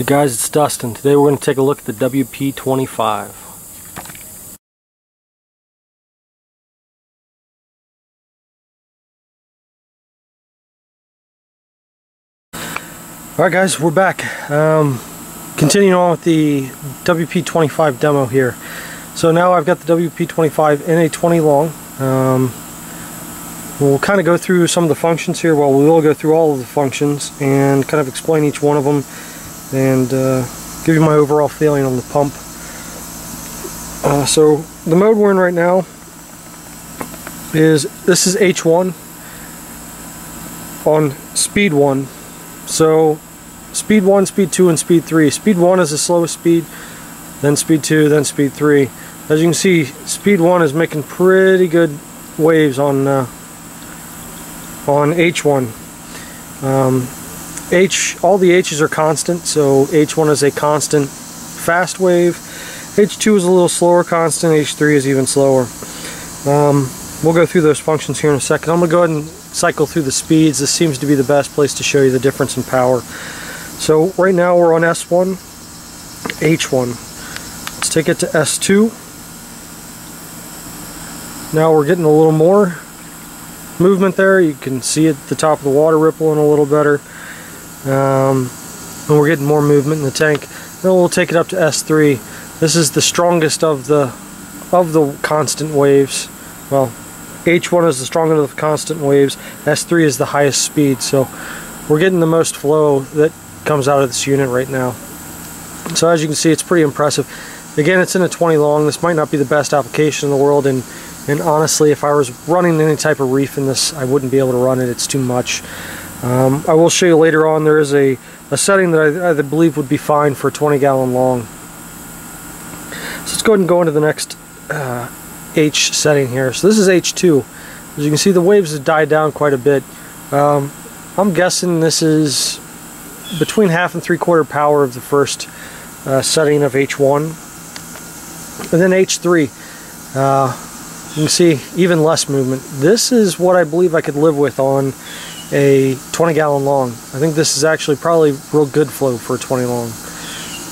Hey guys, it's Dustin. Today we're going to take a look at the WP25. Alright guys, we're back. Um, continuing on with the WP25 demo here. So now I've got the WP25 in a 20 long. Um, we'll kind of go through some of the functions here. Well, we will go through all of the functions and kind of explain each one of them and uh, give you my overall feeling on the pump. Uh, so the mode we're in right now is this is H1 on speed 1. So speed 1, speed 2, and speed 3. Speed 1 is the slowest speed, then speed 2, then speed 3. As you can see, speed 1 is making pretty good waves on uh, on H1. Um, H, all the H's are constant, so H1 is a constant fast wave. H2 is a little slower constant, H3 is even slower. Um, we'll go through those functions here in a second. I'm going to go ahead and cycle through the speeds. This seems to be the best place to show you the difference in power. So right now we're on S1, H1. Let's take it to S2. Now we're getting a little more movement there. You can see at the top of the water rippling a little better. Um, and we're getting more movement in the tank. Then we'll take it up to S3. This is the strongest of the of the constant waves. Well, H1 is the strongest of the constant waves. S3 is the highest speed. So we're getting the most flow that comes out of this unit right now. So as you can see, it's pretty impressive. Again, it's in a 20 long. This might not be the best application in the world, and and honestly, if I was running any type of reef in this, I wouldn't be able to run it. It's too much. Um, I will show you later on there is a, a setting that I, I, believe would be fine for 20 gallon long. So let's go ahead and go into the next uh, H setting here. So this is H2. As you can see the waves have died down quite a bit. Um, I'm guessing this is between half and three quarter power of the first uh, setting of H1. And then H3. Uh, you can see even less movement. This is what I believe I could live with on a 20 gallon long. I think this is actually probably real good flow for a 20 long.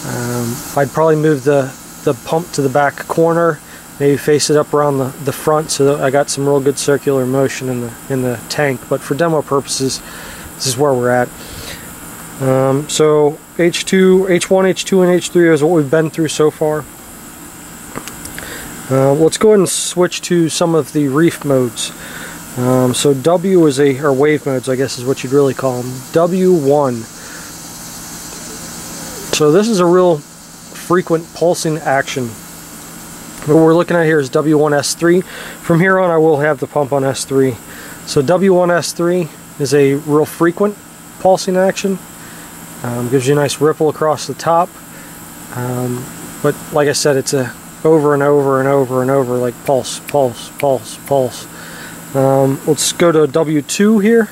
Um, I'd probably move the, the pump to the back corner, maybe face it up around the, the front so that I got some real good circular motion in the, in the tank. But for demo purposes, this is where we're at. Um, so H2, H1, H2, and H3 is what we've been through so far. Uh, let's go ahead and switch to some of the reef modes. Um, so W is a, or wave modes I guess is what you'd really call them. W1. So this is a real frequent pulsing action. What we're looking at here is W1S3. From here on I will have the pump on S3. So W1S3 is a real frequent pulsing action. Um, gives you a nice ripple across the top. Um, but like I said, it's a over and over and over and over like pulse, pulse, pulse, pulse. Um, let's go to W2 here.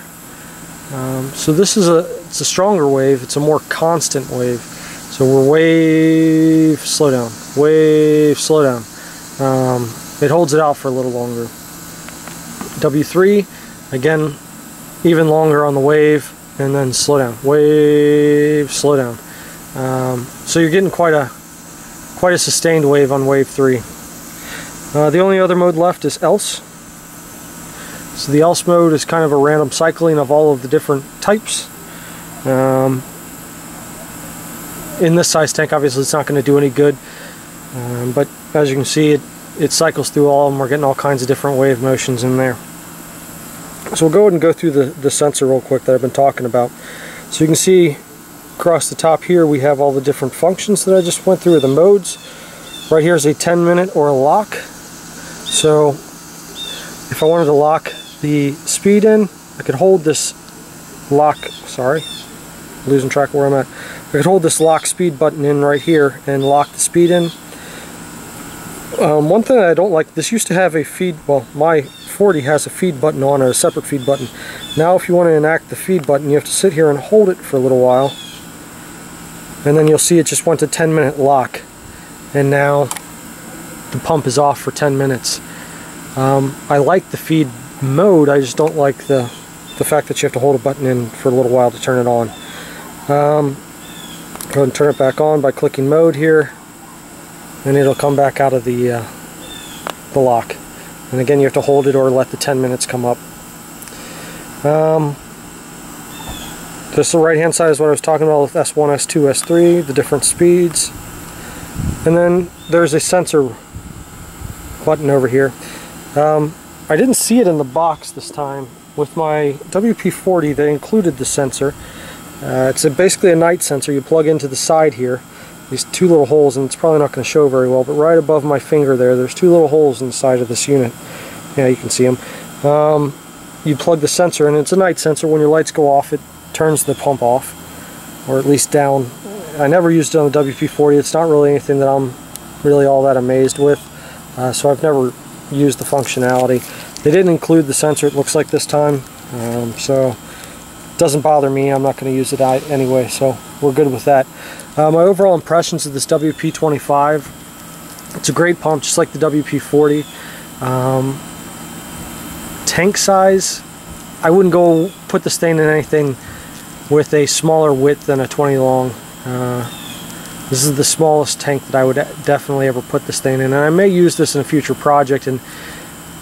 Um, so this is a it's a stronger wave. It's a more constant wave. So we're wave, slow down, wave, slow down. Um, it holds it out for a little longer. W3, again, even longer on the wave, and then slow down, wave, slow down. Um, so you're getting quite a quite a sustained wave on wave 3. Uh, the only other mode left is else. So the else mode is kind of a random cycling of all of the different types. Um, in this size tank obviously it's not going to do any good um, but as you can see it, it cycles through all of them. We're getting all kinds of different wave motions in there. So we'll go ahead and go through the, the sensor real quick that I've been talking about. So you can see Across the top here we have all the different functions that I just went through, the modes. Right here is a 10 minute or a lock. So if I wanted to lock the speed in, I could hold this lock, sorry, losing track of where I'm at. I could hold this lock speed button in right here and lock the speed in. Um, one thing I don't like, this used to have a feed, well my 40 has a feed button on it, a separate feed button. Now if you want to enact the feed button you have to sit here and hold it for a little while and then you'll see it just went to 10 minute lock and now the pump is off for 10 minutes um, I like the feed mode I just don't like the the fact that you have to hold a button in for a little while to turn it on um, Go and turn it back on by clicking mode here. And it'll come back out of the, uh, the lock. And again, you have to hold it or let the 10 minutes come up. Um, this the right hand side is what I was talking about with S1, S2, S3, the different speeds. And then there's a sensor button over here. Um, I didn't see it in the box this time. With my WP-40 they included the sensor. Uh, it's a, basically a night sensor you plug into the side here. These two little holes, and it's probably not going to show very well, but right above my finger there, there's two little holes in the side of this unit. Yeah, you can see them. Um, you plug the sensor in, it's a night sensor. When your lights go off, it turns the pump off, or at least down. I never used it on the WP-40. It's not really anything that I'm really all that amazed with, uh, so I've never used the functionality. They didn't include the sensor, it looks like this time, um, so it doesn't bother me. I'm not going to use it anyway, so we're good with that. Uh, my overall impressions of this WP25, it's a great pump, just like the WP40. Um, tank size, I wouldn't go put the stain in anything with a smaller width than a 20 long. Uh, this is the smallest tank that I would definitely ever put this thing in, and I may use this in a future project, and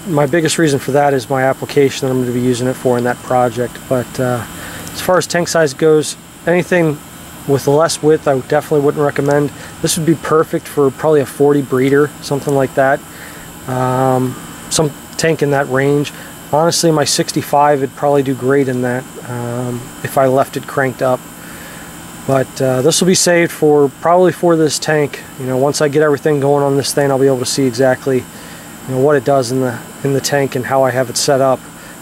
my biggest reason for that is my application that I'm going to be using it for in that project. But uh, as far as tank size goes, anything with less width I definitely wouldn't recommend. This would be perfect for probably a 40 breeder, something like that. Um, some tank in that range. Honestly, my 65 would probably do great in that um, if I left it cranked up. But uh, this will be saved for probably for this tank. You know, once I get everything going on this thing, I'll be able to see exactly you know, what it does in the in the tank and how I have it set up.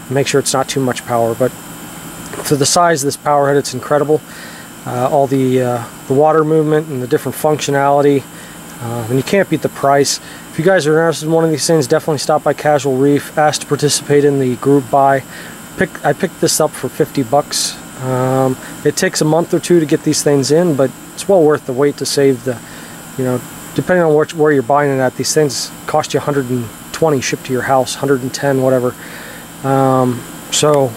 Make sure it's not too much power. But for the size of this power head, it's incredible. Uh, all the uh, the water movement and the different functionality. Uh, and you can't beat the price. If you guys are interested in one of these things, definitely stop by Casual Reef. Ask to participate in the group buy. Pick, I picked this up for 50 bucks. Um, it takes a month or two to get these things in, but it's well worth the wait to save the, you know, depending on what where you're buying it at, these things cost you 120 shipped to your house, 110, whatever. Um, so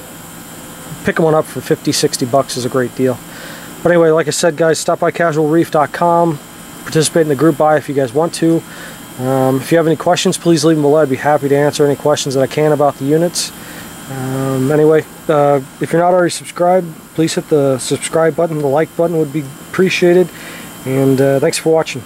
picking one up for 50, 60 bucks is a great deal. But anyway, like I said, guys, stop by casualreef.com, participate in the group buy if you guys want to. Um, if you have any questions, please leave them below. I'd be happy to answer any questions that I can about the units. Um, anyway, uh, if you're not already subscribed, please hit the subscribe button. The like button would be appreciated. And uh, thanks for watching.